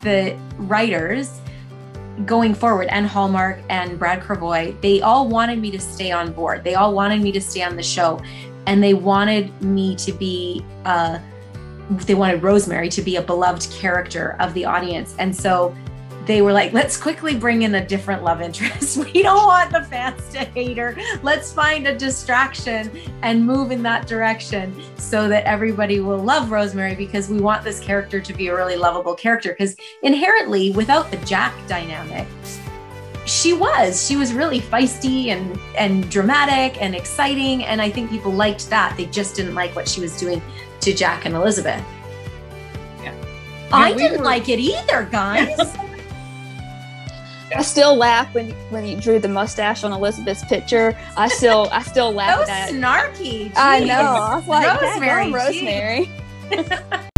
the writers going forward and Hallmark and Brad Krevoy, they all wanted me to stay on board. They all wanted me to stay on the show and they wanted me to be uh they wanted Rosemary to be a beloved character of the audience. And so they were like, let's quickly bring in a different love interest. we don't want the fans to hate her. Let's find a distraction and move in that direction so that everybody will love Rosemary because we want this character to be a really lovable character. Because inherently, without the Jack dynamic, she was she was really feisty and and dramatic and exciting and i think people liked that they just didn't like what she was doing to jack and elizabeth Yeah. i we didn't were- like it either guys I still laugh when when he drew the mustache on Elizabeth's picture. I still I still that laugh was at that. snarky I know. I was like, Rosemary. Rosemary.